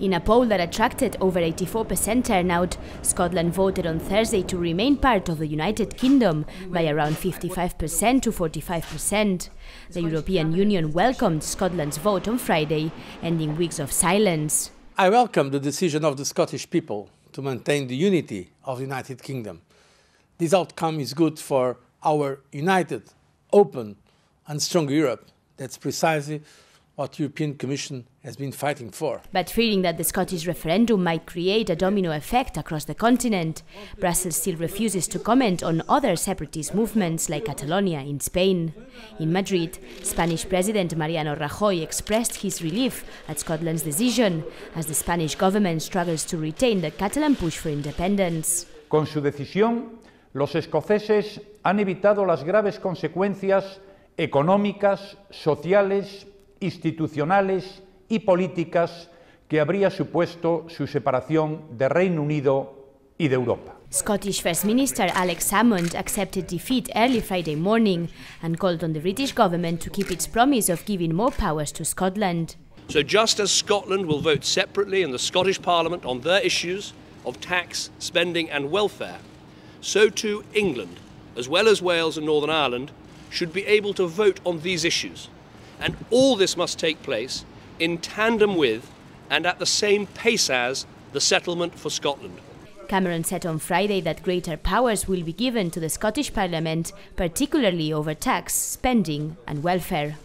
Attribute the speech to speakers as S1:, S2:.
S1: In a poll that attracted over 84% turnout, Scotland voted on Thursday to remain part of the United Kingdom by around 55% to 45%. The European Union welcomed Scotland's vote on Friday, ending weeks of silence.
S2: I welcome the decision of the Scottish people to maintain the unity of the United Kingdom. This outcome is good for our united, open and strong Europe. That's precisely what the European Commission has been fighting for.
S1: But fearing that the Scottish referendum might create a domino effect across the continent, Brussels still refuses to comment on other separatist movements like Catalonia in Spain. In Madrid, Spanish President Mariano Rajoy expressed his relief at Scotland's decision as the Spanish government struggles to retain the Catalan push for independence.
S3: Con su decisión, los escoceses han evitado las graves consecuencias económicas, sociales institucionales y políticas que habría supuesto su separación de Reino Unido y de Europa.
S1: Scottish First Minister Alex Salmond accepted defeat early Friday morning and called on the British government to keep its promise of giving more powers to Scotland.
S4: So, just as Scotland will vote separately in the Scottish Parliament on their issues of tax, spending, and welfare, so too England, as well as Wales and Northern Ireland, should be able to vote on these issues. And all this must take place in tandem with and at the same pace as the settlement for Scotland.
S1: Cameron said on Friday that greater powers will be given to the Scottish Parliament, particularly over tax, spending and welfare.